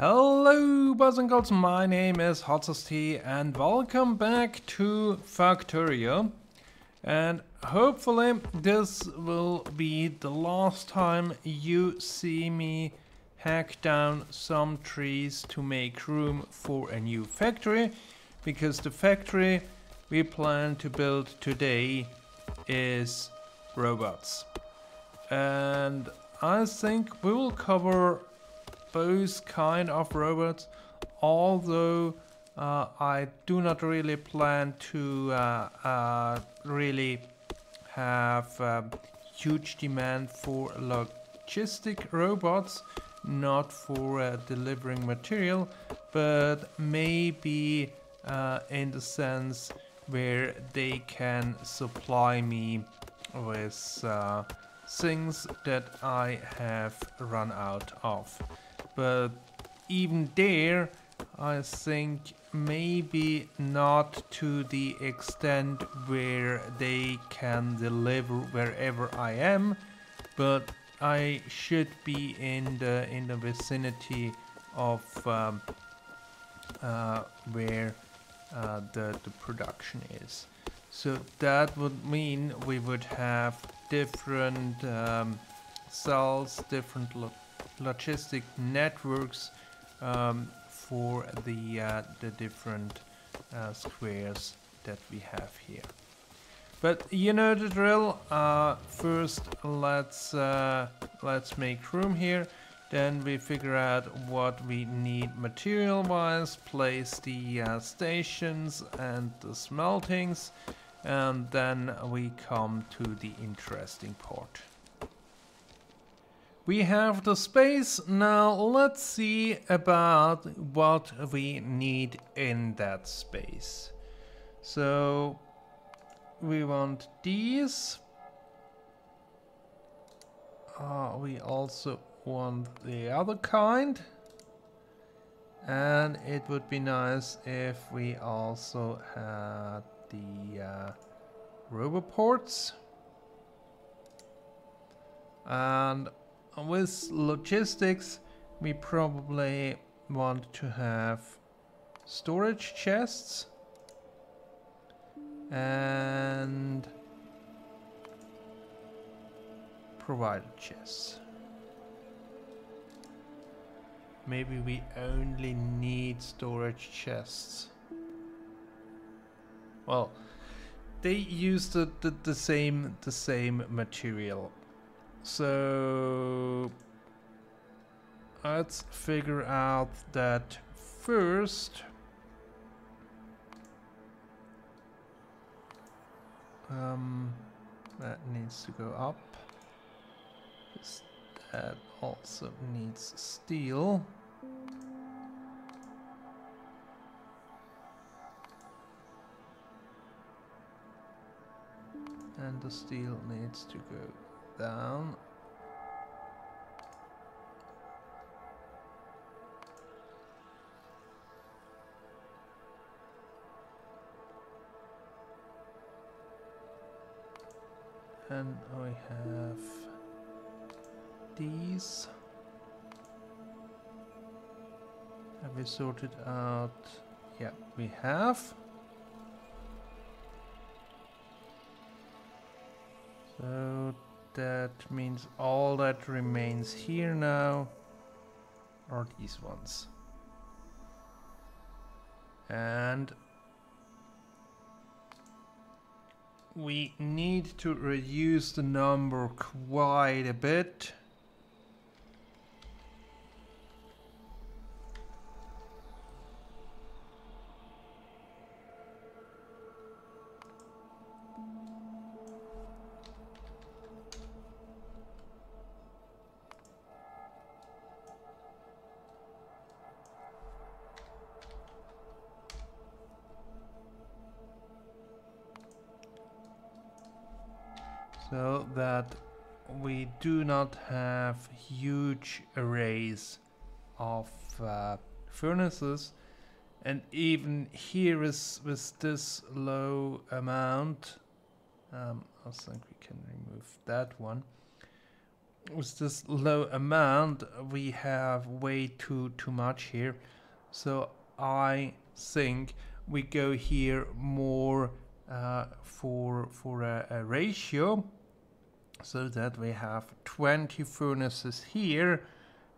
Hello boys and girls, my name is hotzst and welcome back to Factorio. And hopefully this will be the last time you see me hack down some trees to make room for a new factory. Because the factory we plan to build today is robots. And I think we will cover those kind of robots, although uh, I do not really plan to uh, uh, really have um, huge demand for logistic robots, not for uh, delivering material, but maybe uh, in the sense where they can supply me with uh, things that I have run out of but even there I think maybe not to the extent where they can deliver wherever I am but I should be in the in the vicinity of um, uh, where uh, the, the production is. So that would mean we would have different um, cells different logistic networks um, for the uh, the different uh, squares that we have here. But you know the drill. Uh, first, let's uh, let's make room here. Then we figure out what we need material-wise, place the uh, stations and the smeltings, and then we come to the interesting part. We have the space, now let's see about what we need in that space. So we want these. Uh, we also want the other kind. And it would be nice if we also had the uh, roboports. And with logistics, we probably want to have storage chests and provider chests. Maybe we only need storage chests. Well, they use the, the, the same the same material so let's figure out that first. Um, that needs to go up. That also needs steel. And the steel needs to go down. And I have these. Have we sorted out? Yeah, we have. So that means all that remains here now are these ones. And we need to reduce the number quite a bit. So that we do not have huge arrays of uh, furnaces. And even here is with this low amount um, I think we can remove that one. With this low amount, we have way too too much here. So I think we go here more uh, for for a, a ratio, so that we have 20 furnaces here,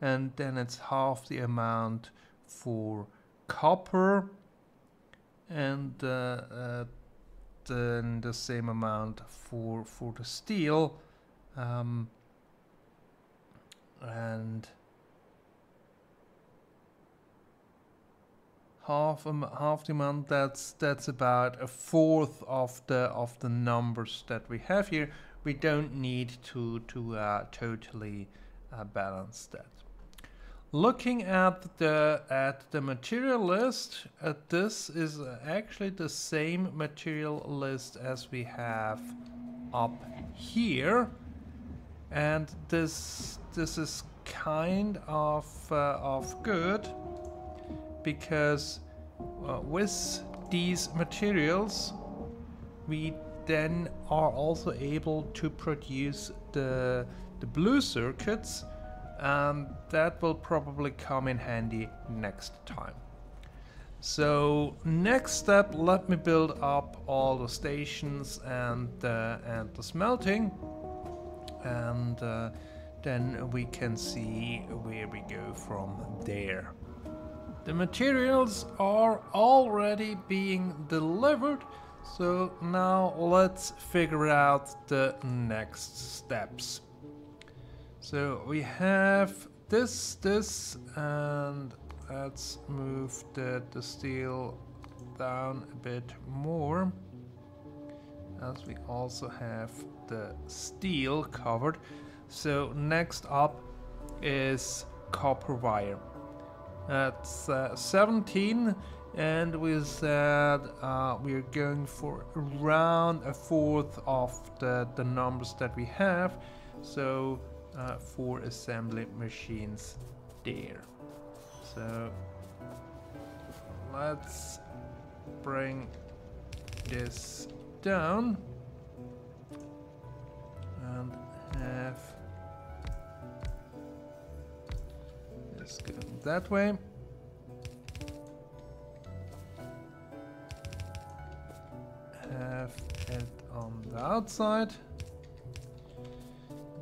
and then it's half the amount for copper, and uh, uh, then the same amount for for the steel. Um, and half a, half the amount that's that's about a fourth of the of the numbers that we have here we don't need to to uh, totally uh, balance that. Looking at the at the material list uh, this is actually the same material list as we have up here. And this this is kind of uh, of good because uh, with these materials we then are also able to produce the the blue circuits and that will probably come in handy next time. So next step, let me build up all the stations and uh, and the smelting, and uh, then we can see where we go from there. The materials are already being delivered, so now let's figure out the next steps. So we have this, this, and let's move the, the steel down a bit more as we also have the steel covered. So next up is copper wire. That's uh, 17 and we said uh, we're going for around a fourth of the, the numbers that we have. So uh, four assembly machines there. So let's bring this down and have this go that way. Have it on um, the outside.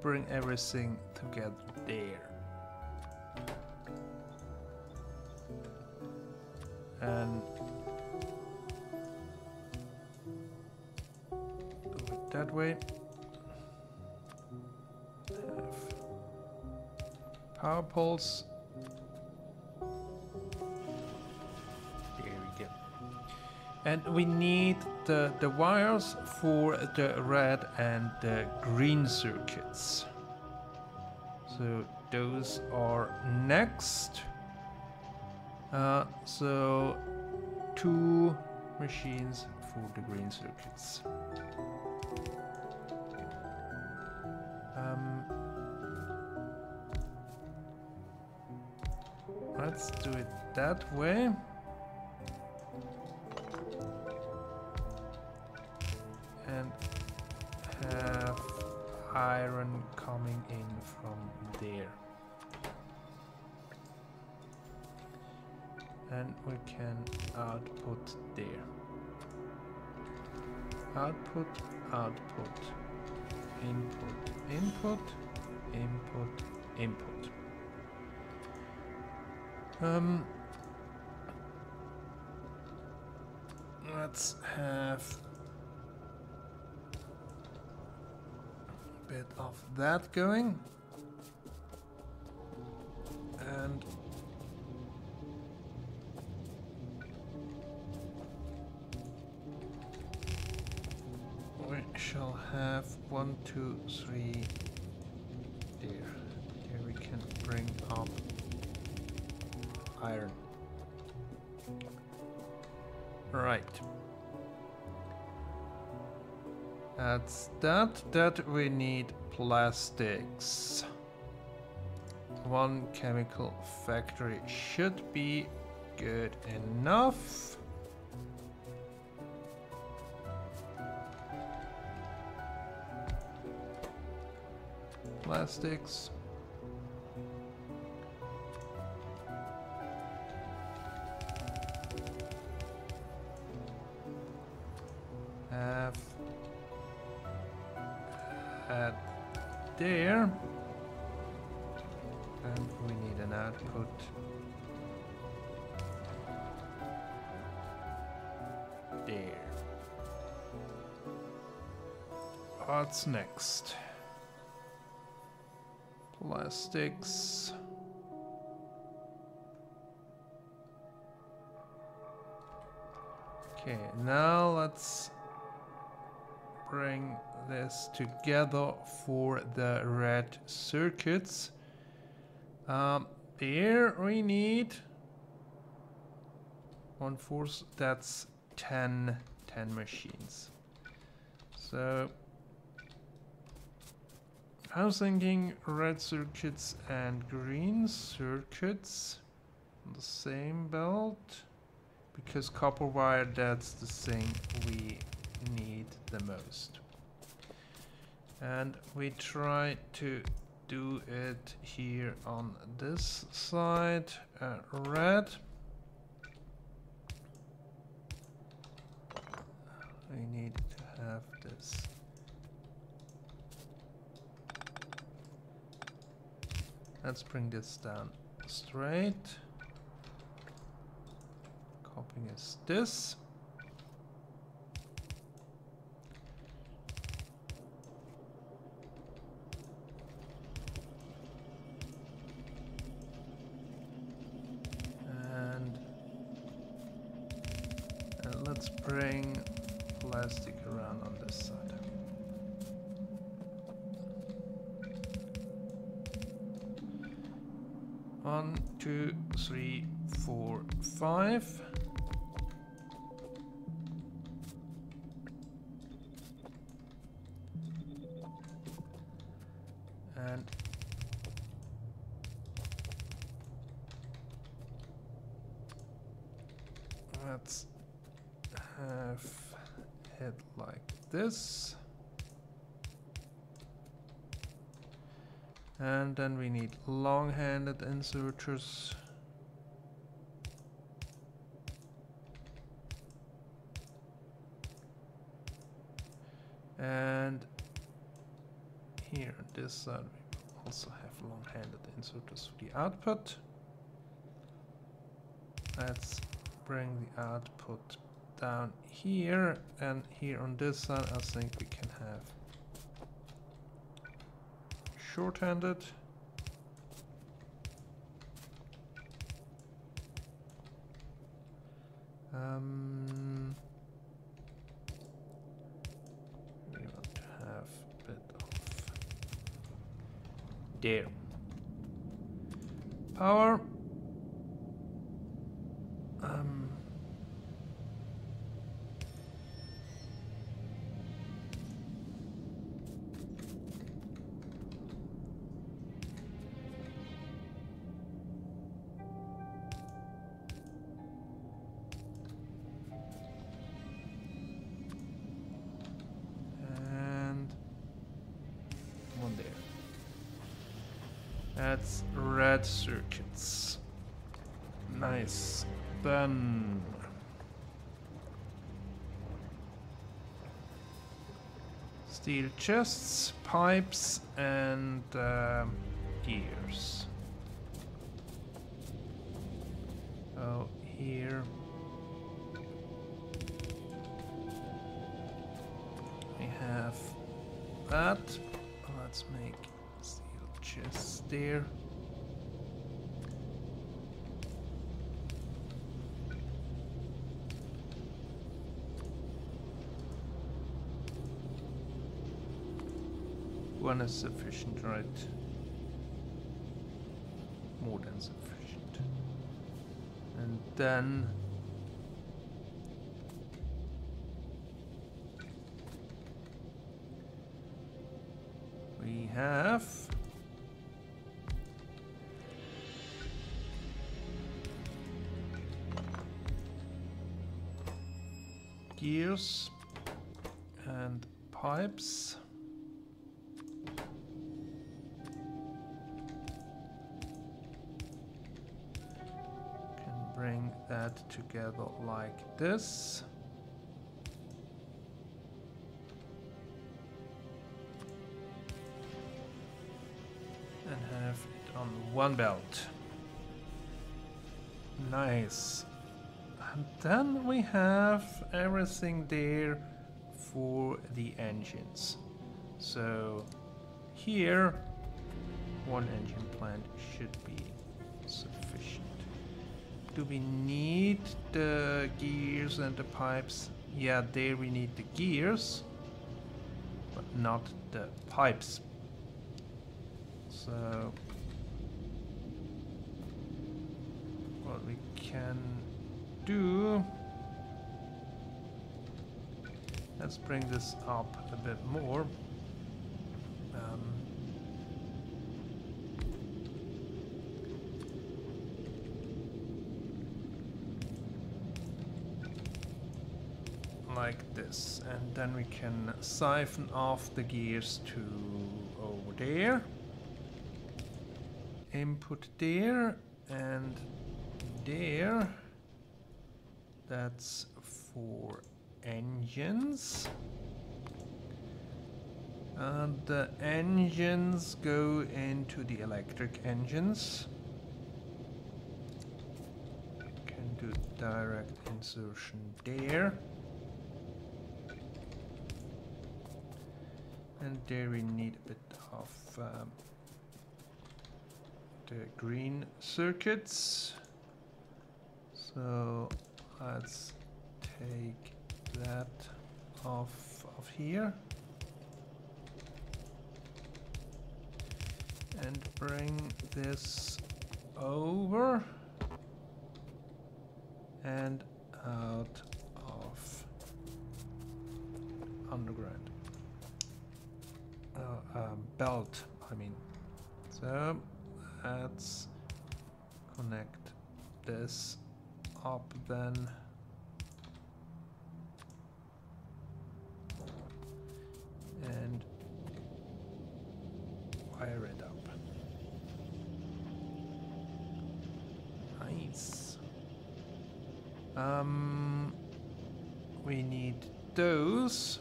Bring everything together there. And that way. Have power poles And we need the, the wires for the red and the green circuits. So those are next. Uh, so two machines for the green circuits. Um, let's do it that way. Iron coming in from there. And we can output there. Output, output, input, input, input, input. Um, let's have bit of that going. That. That we need plastics. One chemical factory should be good enough. plastics. What's next? Plastics. Okay, now let's bring this together for the red circuits. Um, here we need one force that's 10, 10 machines. So I was thinking red circuits and green circuits on the same belt because copper wire that's the thing we need the most. And we try to do it here on this side uh, red. We need to have this let's bring this down straight. Copying is this. And and let's bring plastic around on this side. One, two, three, four, five. And let's have it like this. And then we need long-handed inserters. And here on this side we also have long-handed inserters for the output. Let's bring the output down here and here on this side I think we can have short-handed. Um, we want to have a bit of there. Power That's red circuits. Nice. Then steel chests, pipes, and um, gears. There. One is sufficient, right? More than sufficient. And then wires and pipes. Can bring that together like this. And have it on one belt. Nice. And then we have everything there for the engines. So here, one engine plant should be sufficient. Do we need the gears and the pipes? Yeah, there we need the gears, but not the pipes. So, what we can do. Let's bring this up a bit more. Um, like this and then we can siphon off the gears to over there. Input there and there that's for engines. And the engines go into the electric engines. Can do direct insertion there. And there we need a bit of um, the green circuits. So let's take that off of here. And bring this over. And out of underground. Uh, um, belt I mean. So let's connect this up then and wire it up. Nice. Um, we need those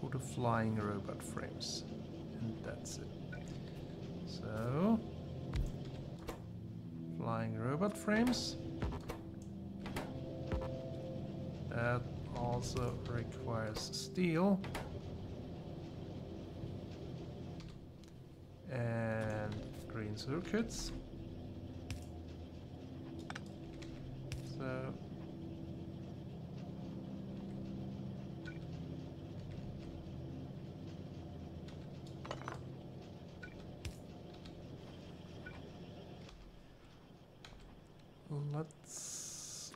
for the flying robot frames, and that's it. So, flying frames. That also requires steel. And green circuits. So let's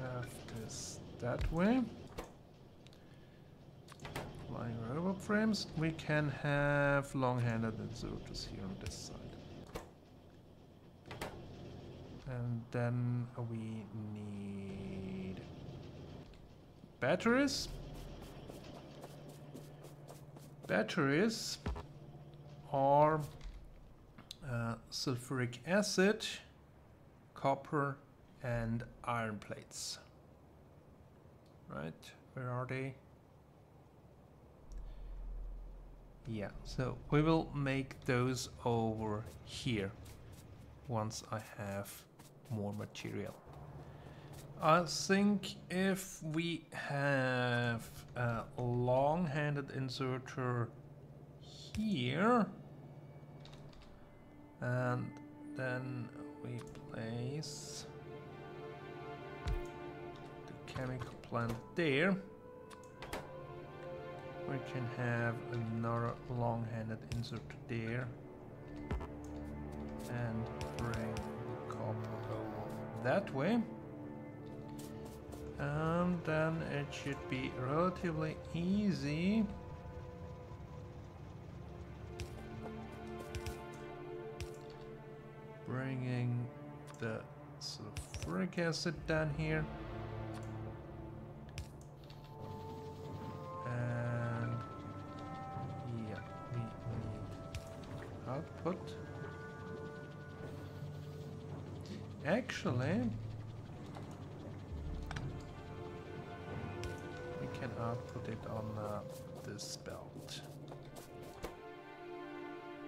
have this that way. Flying frames. We can have long-handed inserters here on this side. And then we need batteries. Batteries are uh, sulfuric acid, copper, and iron plates. Right, where are they? Yeah, so we will make those over here once I have more material. I think if we have a long-handed inserter here and then we place the chemical plant there we can have another long-handed insert there. And bring the copper that way. And then it should be relatively easy. Bringing the sulfuric acid down here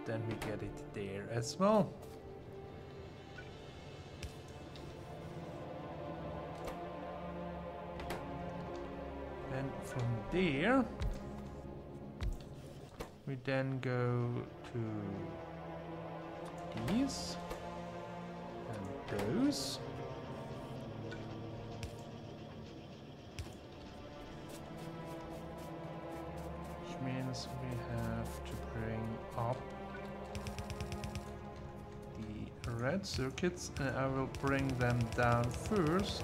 Then we get it there as well. And from there, we then go to these and those. Circuits and I will bring them down first.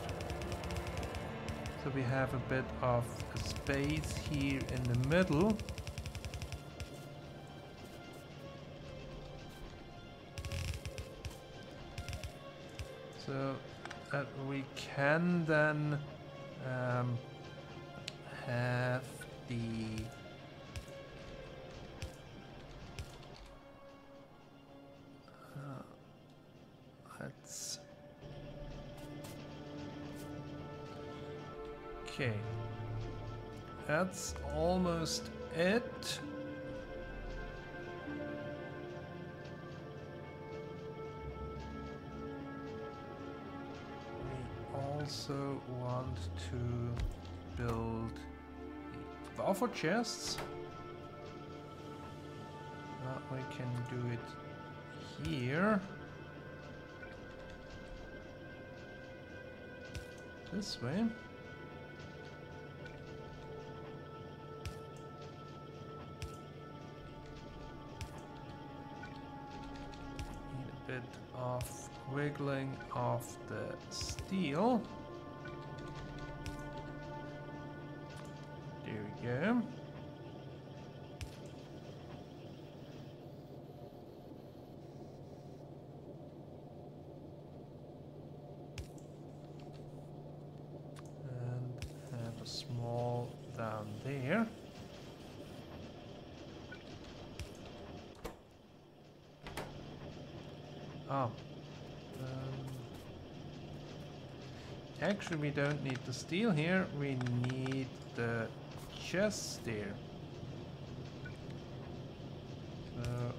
So we have a bit of space here in the middle. So that we can then um, also want to build the buffer chests. Well, we can do it here. This way. A bit of wiggling of the steel. There. Oh. Um, actually, we don't need the steel here. We need the chest there. So.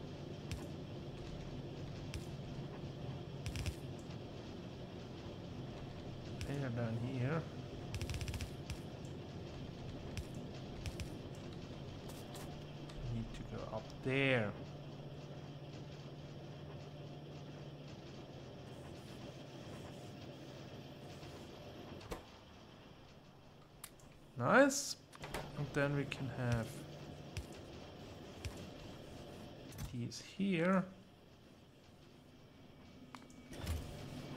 They're down here. Need to go up there. Nice. And then we can have these here.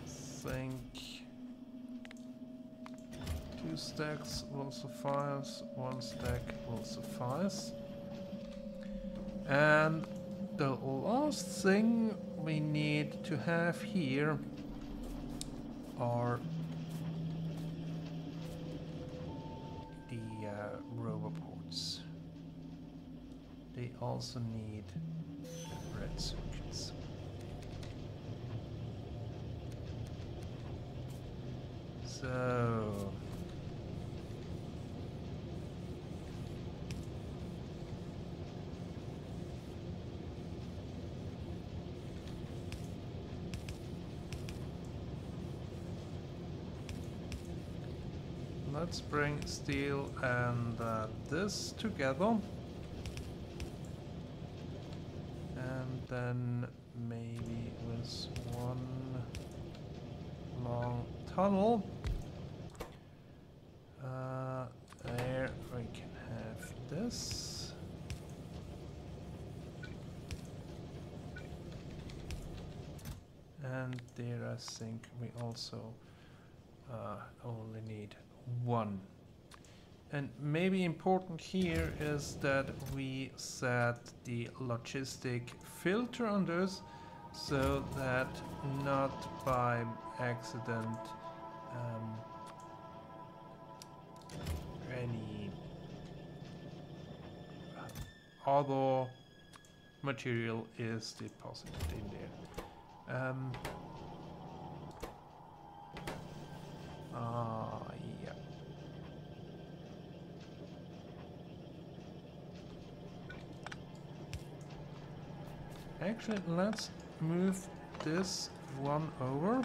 Think two stacks will suffice, one stack will suffice. And the last thing we need to have here are also need red circuits. So let's bring steel and uh, this together. And then maybe with one long tunnel. Uh, there we can have this. And there I think we also uh, only need one. And maybe important here is that we set the logistic filter on this so that not by accident um, any other material is deposited in there. Um, uh, yeah. Actually, let's move this one over.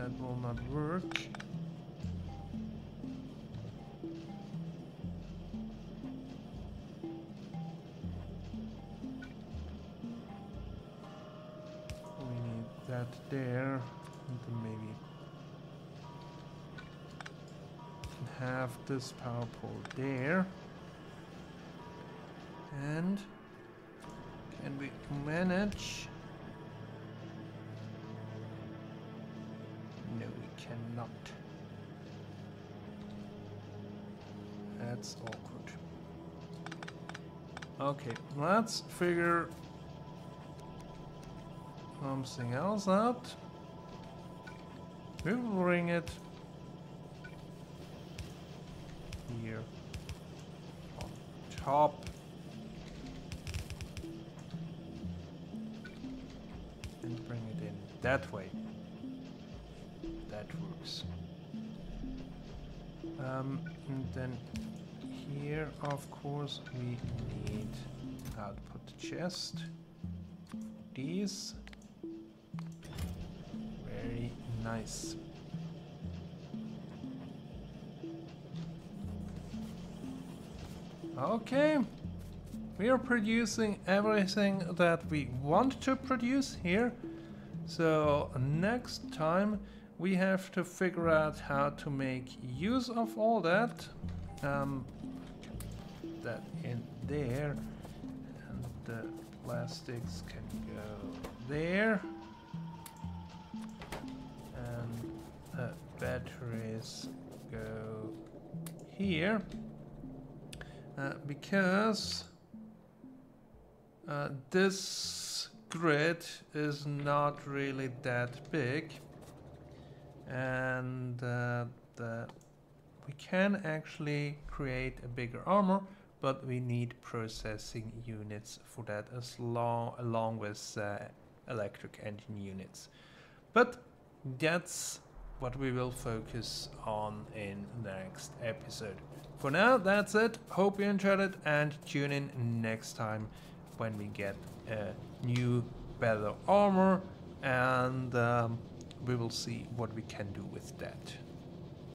That will not work. We need that there, maybe have this power pole there. And can we manage? Let's figure something else out. We will bring it here on top. And bring it in that way. That works. Um, and then here, of course, we need output chest. These very nice. Okay. We are producing everything that we want to produce here. So next time we have to figure out how to make use of all that. Um, that in there. The plastics can go there. And the batteries go here. Uh, because uh, this grid is not really that big. And uh, the, we can actually create a bigger armor but we need processing units for that as long along with uh, electric engine units but that's what we will focus on in the next episode. For now, that's it. Hope you enjoyed it and tune in next time when we get a new, better armor and um, we will see what we can do with that.